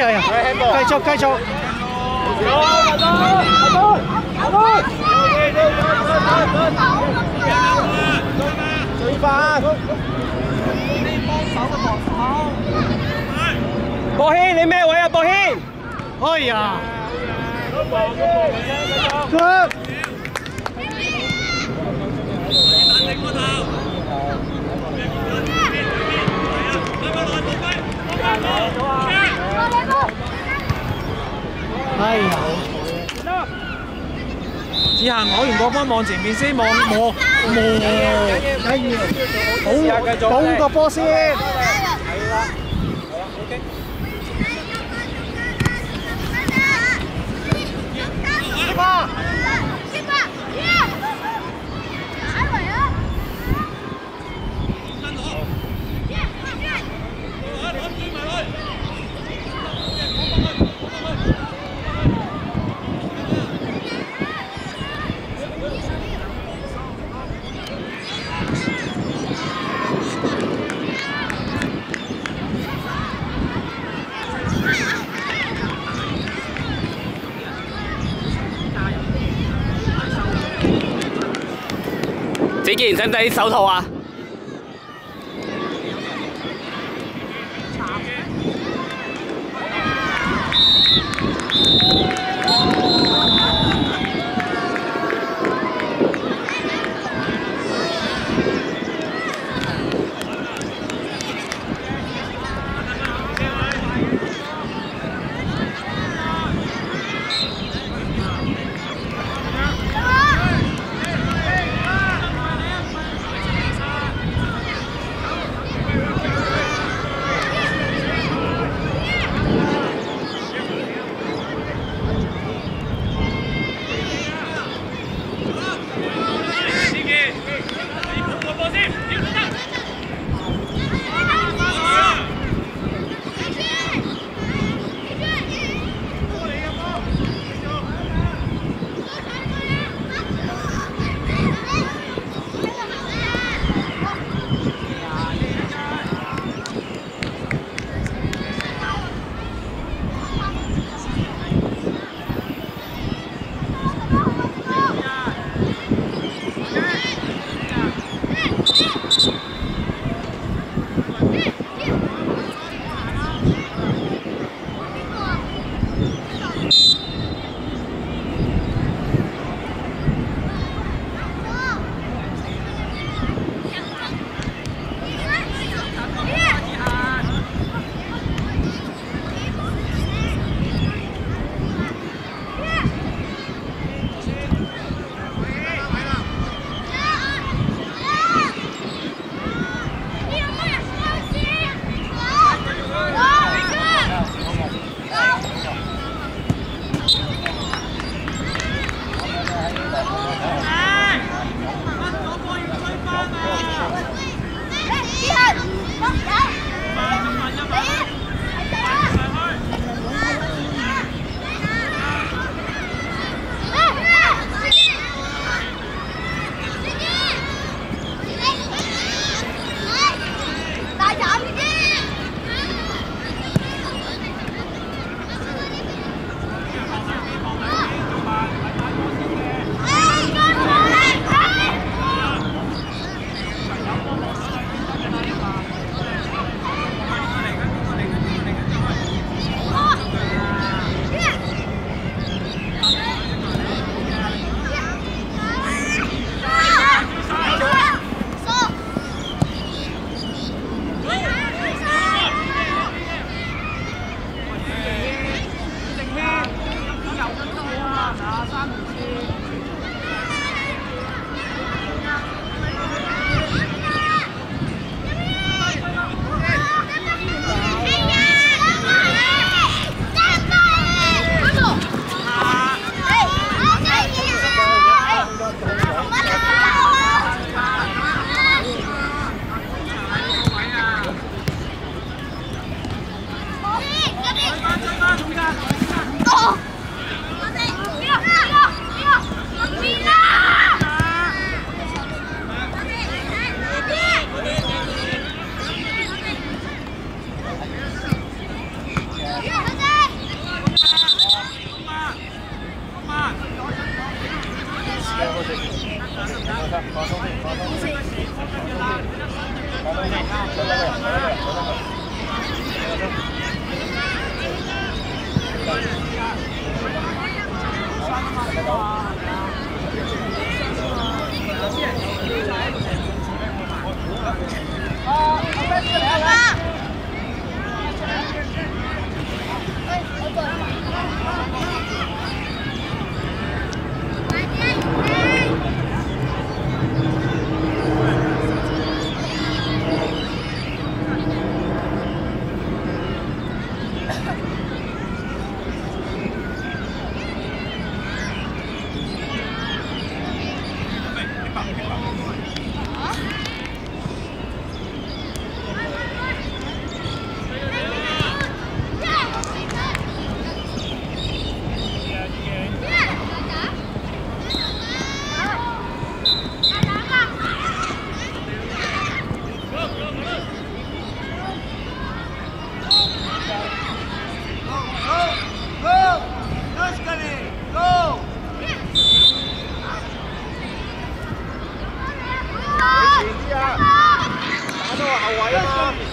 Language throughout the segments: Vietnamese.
ấy à cây cho cây cho bộ hi lấy mẹ vậy à bộ hi ôi à cướp Hãy subscribe cho kênh Ghiền Mì Gõ Để không bỏ lỡ những video hấp dẫn 哎呀！只下攞完嗰波望前面先，望望望，紧要，保保个波先。系啦，OK。吧， 子健使唔使手套啊？ああ。 ไว้ล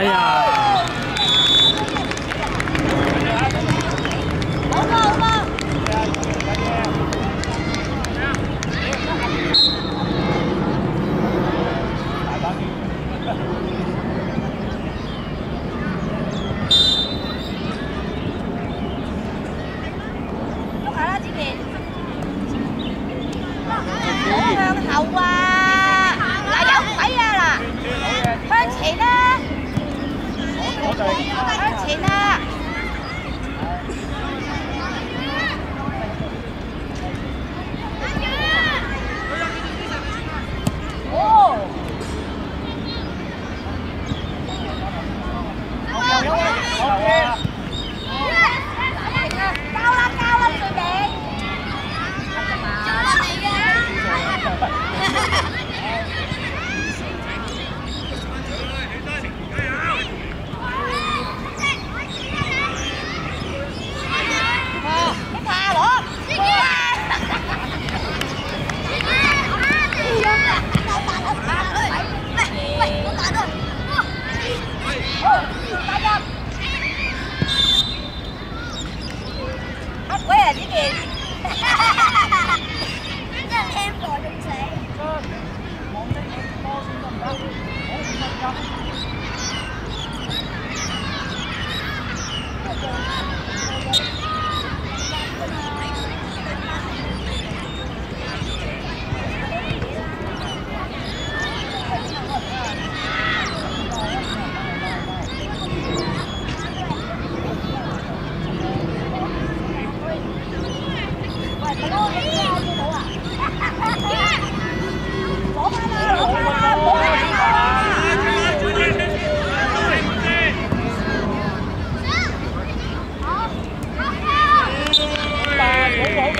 哎呀。要。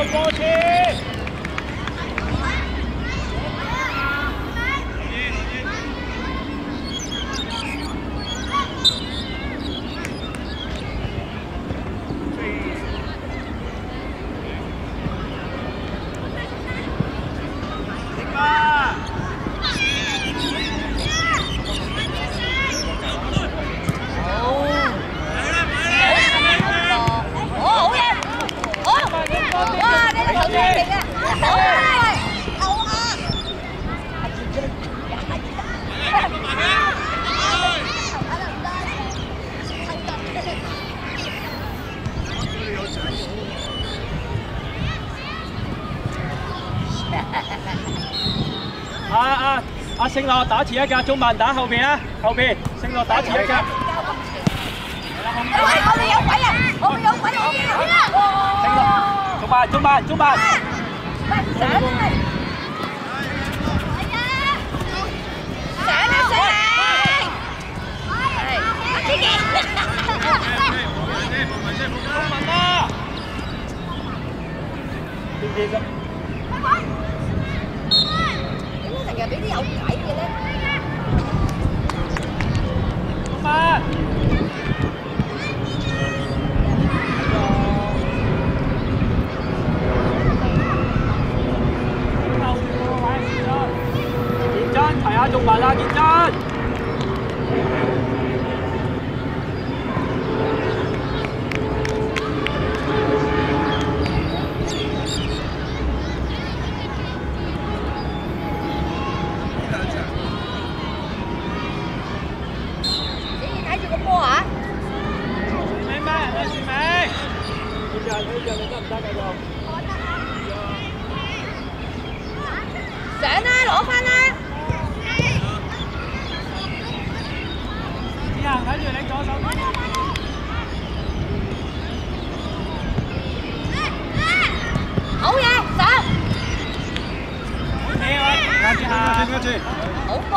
王楚钦阿聖樂打前一架，中文打後邊啊，後邊聖樂打前一架。我哋有鬼啊！我哋有鬼啊！聖樂，中文，中文，中文。唔想啊！想啊！想啊！阿 Kiki，冇問啦。點點啫？嘅，俾啲有计嘅咧。八。 行，睇住你左手。好嘢，上。好嘢，攬住下。好波。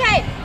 છે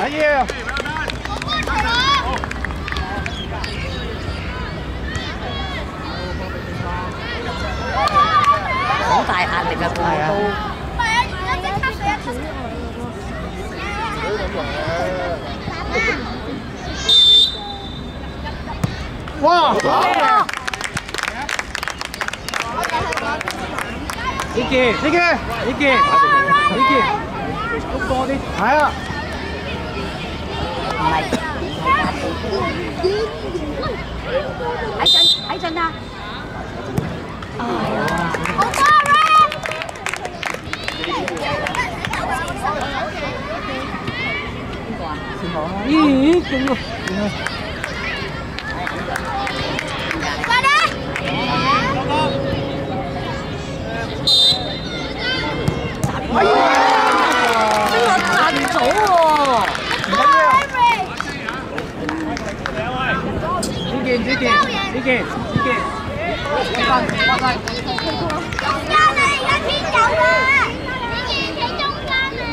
Thank you. Cũng tài hạ lực là cùng một à. tu. Wow. wow. Iki, Iki, Iki, Iki. Đúng rồi đi. Phải ạ. 系啊！唔系，喺阵喺阵啊！哎呀！好咦，劲喎！ 健，子健，子健，翻翻翻。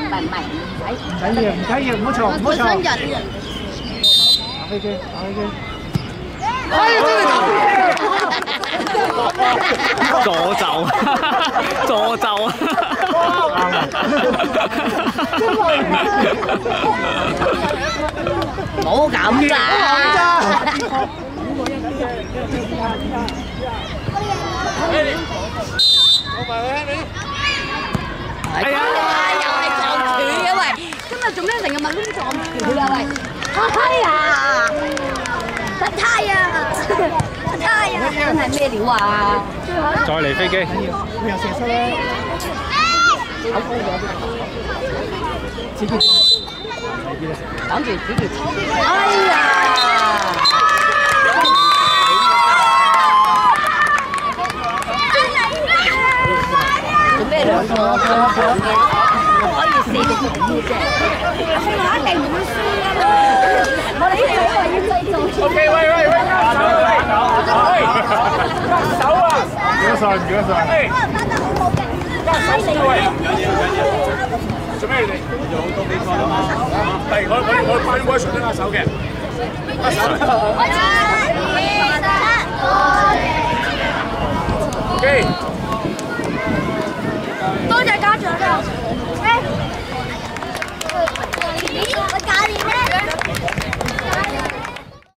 唔系唔系，唔使。唔紧要，唔紧要，唔好嘈，唔好嘈。日。打飞机，打飞机。助走，助走。唔好咁啦！ Trời ơi, trời ơi, trộm chữ các bạn Chúng ta chúng nó thành mặt đúng trộm chữ các bạn Thật hay à. Thật hay à. Thật hay à. Thật hay mê liệu à Rồi lấy phi kia Chỉ kịp Chỉ kịp Chỉ kịp Ai à 嘅，我一定會輸啊！我哋呢隊為要製造。OK，喂喂喂，握手，握手，握手啊！唔該曬，唔該曬。哎，握手各位。做咩你哋？有好多地方啊！係，我我我快啲上嚟握手嘅。握手。握手。多谢家长。